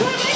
Ready?